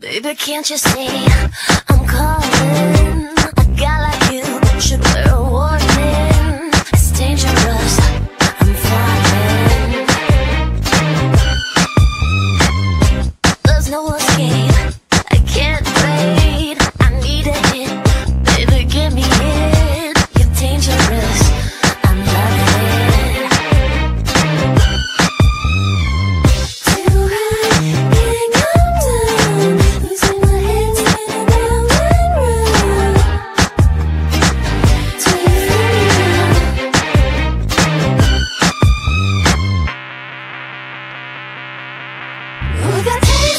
Baby, can't you see I'm calling? A guy like you should wear a warning. It's dangerous. I'm flying. There's no We got